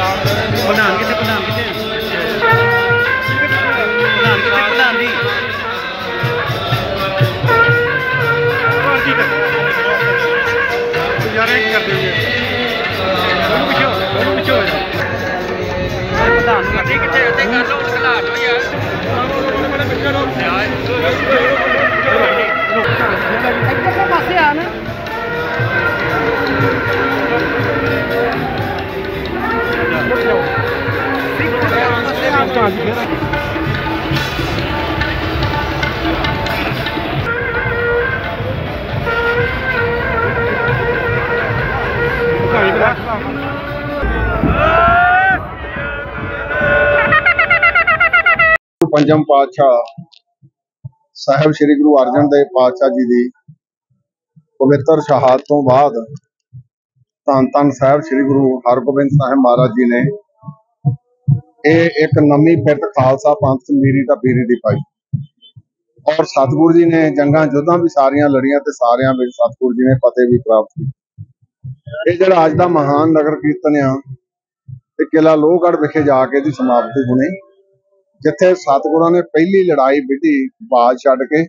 ਪ੍ਰਧਾਨ ਕਿੱਥੇ ਪ੍ਰਧਾਨ ਕਿੱਥੇ? ਪ੍ਰਧਾਨ ਕਿੱਥੇ? ਪ੍ਰਧਾਨ ਦੀ। ਯਾਰ ਇਹ ਕਰ ਦਿਓ ਪੁੱਛੋ ਪੁੱਛੋ। ਪ੍ਰਧਾਨ ਕਰਦੇ ਕਿੱਥੇ ਉੱਤੇ ਕਰ ਲਓ ਘਲਾਟ ਹੋ ਯਾਰ ਯਾਰ ਪੰਜਮ ਪਾਤਸ਼ਾਹ ਸਾਹਿਬ ਸ੍ਰੀ ਗੁਰੂ ਅਰਜਨ ਦੇਵ ਪਾਤਸ਼ਾਹ ਜੀ ਦੀ ਪਵਿੱਤਰ ਸ਼ਹਾਦਤ ਤੋਂ ਬਾਅਦ ਧੰਨ ਧੰਨ ਸਾਹਿਬ ਸ੍ਰੀ ਗੁਰੂ ਹਰਗੋਬਿੰਦ ਸਾਹਿਬ ਮਹਾਰਾਜ ਜੀ ਨੇ ਇਹ ਇੱਕ ਨਵੀਂ ਫਿਰਤ ਖਾਲਸਾ ਪੰਥ ਮੀਰੀ ਦਾ ਪੀਰੀ ਦੀ ਪਾਈ ਔਰ ਸਤਿਗੁਰੂ ਜੀ ਨੇ ਜੰਗਾਂ ਜੁੱਧਾਂ ਵੀ ਸਾਰੀਆਂ ਲੜੀਆਂ ਤੇ ਸਾਰਿਆਂ ਵਿੱਚ ਸਤਿਗੁਰੂ ਜੀ ਨੇ ਫਤਿਹ ਵੀ ਪ੍ਰਾਪਤ ਕੀਤੀ। ਇਹ ਜਿਹੜਾ ਅੱਜ ਦਾ ਮਹਾਨ ਨਗਰ ਕੀਰਤਨ ਆ ਤੇ ਕਿਲਾ ਲੋਹਗੜ੍ਹ ਵਿਖੇ ਜਾ ਕੇ ਦੀ ਸਮਾਪਤੀ ਹੋਣੀ। ਜਿੱਥੇ ਸਤਿਗੁਰਾਂ ਨੇ ਪਹਿਲੀ ਲੜਾਈ ਵਿੱਢੀ ਬਾਜ ਛੱਡ ਕੇ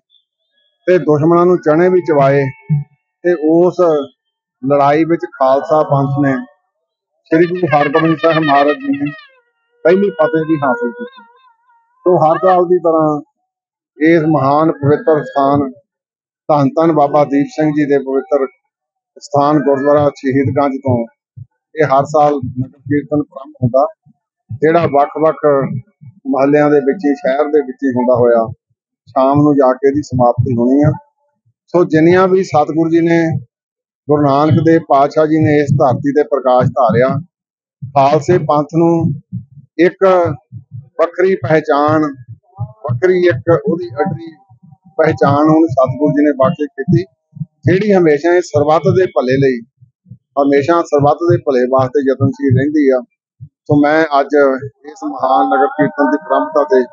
ਤੇ ਦੁਸ਼ਮਣਾਂ ਨੂੰ ਚਣੇ ਵੀ ਚਵਾਏ ਤੇ ਉਸ ਲੜਾਈ ਵਿੱਚ ਖਾਲਸਾ ਪੰਥ ਨੇ ਸ੍ਰੀ ਗੁਰੂ ਹਰਗੋਬਿੰਦ ਸਾਹਿਬ ਮਹਾਰਾਜ ਜੀ ਨੇ ਪਹਿਲੀ ਫਤਿਹ ਵੀ ਹਾਸਲ ਕੀਤੀ। ਸੋ ਹਰ ਸਾਲ ਦੀ ਤਰ੍ਹਾਂ ਇਸ ਮਹਾਨ ਪਵਿੱਤਰ ਸਥਾਨ, ਧੰਨ ਧੰਨ ਬਾਬਾ ਦੀਪ ਸਿੰਘ ਜੀ ਦੇ ਪਵਿੱਤਰ ਸਥਾਨ ਗੁਰਦੁਆਰਾ ਸ਼ਹੀਦਗੰਜ ਤੋਂ ਇਹ ਹਰ ਸਾਲ ਨਗਰ ਕੀਰਤਨ ਪ੍ਰਾਰੰਭ ਹੁੰਦਾ, ਜਿਹੜਾ ਵੱਖ-ਵੱਖ ਮਹੱਲਿਆਂ ਦੇ ਵਿੱਚ, ਸ਼ਹਿਰ ਦੇ ਵਿੱਚ ਹੁੰਦਾ ਹੋਇਆ, ਸ਼ਾਮ ਨੂੰ ਜਾ ਕੇ ਦੀ ਸਮਾਪਤੀ ਹੋਣੀ ਆ। ਸੋ ਜਿੰਨੀਆਂ ਵੀ ਸਤਿਗੁਰੂ ਜੀ ਨੇ, ਗੁਰੂ ਨਾਨਕ ਦੇਵ ਪਾਤਸ਼ਾਹ ਜੀ ਨੇ ਇਸ ਧਰਤੀ ਤੇ ਪ੍ਰਕਾਸ਼ ਧਾਰਿਆ, ਖਾਲਸੇ ਪੰਥ ਨੂੰ ਇੱਕ ਵੱਖਰੀ ਪਹਿਚਾਣ, ਵੱਖਰੀ ਇੱਕ ਉਹਦੀ ਅਡਰੀ ਪਹਿਚਾਣ ਉਹਨੂੰ ਸਤਿਗੁਰੂ ਜੀ ਨੇ ਬਖਸ਼ਿਸ਼ ਕੀਤੀ। ਜਿਹੜੀ ਹਮੇਸ਼ਾ ਇਹ ਸਰਬੱਤ ਦੇ ਭਲੇ ਲਈ, ਹਮੇਸ਼ਾ ਸਰਬੱਤ ਦੇ ਭਲੇ ਵਾਸਤੇ ਯਤਨਸ਼ੀਲ ਰਹਿੰਦੀ ਆ। ਸੋ ਮੈਂ ਅੱਜ ਇਸ ਮਹਾਨ ਨਗਰ ਕੀਰਤਨ ਦੀ ਪ੍ਰੰਪਤਾ ਤੇ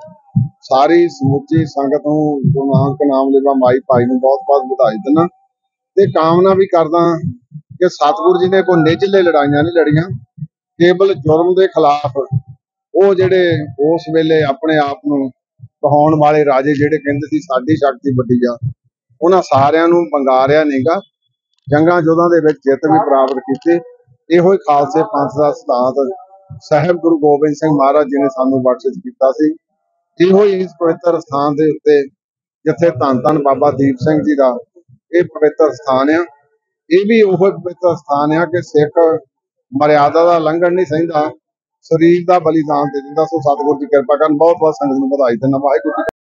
ਸਾਰੀ ਸਮੁੱਚੀ ਸੰਗਤ ਨੂੰ ਗੁਰੂ ਨਾਨਕ ਨਾਮ ਲੈਵਾ ਮਾਈ ਭਾਈ ਨੂੰ ਬਹੁਤ ਬਹੁਤ ਵਧਾਈ ਦਿੰਦਾ। ਤੇ ਕਾਮਨਾ ਵੀ ਕਰਦਾ ਕਿ ਸਤਿਗੁਰੂ ਜੀ ਨੇ ਕੋਈ ਨਿਜਲੇ ਲੜਾਈਆਂ ਨਹੀਂ ਲੜੀਆਂ। ਕੇਵਲ ਜੁਰਮ ਦੇ ਖਿਲਾਫ ਉਹ ਜਿਹੜੇ ਉਸ ਵੇਲੇ ਆਪਣੇ ਆਪ ਨੂੰ ਕਹਾਉਣ ਵਾਲੇ ਰਾਜੇ ਜਿਹੜੇ ਕਹਿੰਦੇ ਸੀ, ਸਾਡੀ ਸ਼ਕਤੀ ਵੱਡੀ ਆ। ਉਹਨਾਂ ਸਾਰਿਆਂ ਨੂੰ ਬੰਗਾਰਿਆ ਨਹੀਂਗਾ। ਜੰਗਾਂ ਜੋਧਾਂ ਦੇ ਵਿੱਚ ਜਿੱਤ ਵੀ ਪ੍ਰਾਪਤ ਕੀਤੀ। ਇਹੋ ਹੀ ਖਾਲਸੇ ਪੰਥ ਦਾ ਸਿਧਾਂਤ ਸਾਹਿਬ ਗੁਰੂ ਗੋਬਿੰਦ ਸਿੰਘ ਮਹਾਰਾਜ ਜੀ ਨੇ ਸਾਨੂੰ ਬਖਸ਼ਿਸ਼ ਕੀਤਾ ਸੀ। ਇਹੋ ਹੀ ਇਸ ਪਵਿੱਤਰ ਸਥਾਨ ਦੇ ਉੱਤੇ ਜਿੱਥੇ ਧੰਨ ਧੰਨ ਬਾਬਾ ਦੀਪ ਸਿੰਘ ਜੀ ਦਾ ਇਹ ਪਵਿੱਤਰ ਸਥਾਨ ਆ। ਇਹ ਵੀ ਉਹ ਪਵਿੱਤਰ ਸਥਾਨ ਆ ਕਿ ਸਿੱਖ ਮਰਿਆਦਾ ਦਾ ਲੰਘਣ ਨਹੀਂ ਸਹਿੰਦਾ। ਸਰੀਰ ਦਾ ਬਲੀਦਾਨ ਦੇ ਦਿੰਦਾ, ਸੋ ਸਤਿਗੁਰੂ ਦੀ ਕਿਰਪਾ ਕਰਨ। ਬਹੁਤ ਬਹੁਤ ਸੰਗਤ ਨੂੰ ਵਧਾਈ ਦਿੰਦਾ। ਵਾਹਿਗੁਰੂ ਜੀ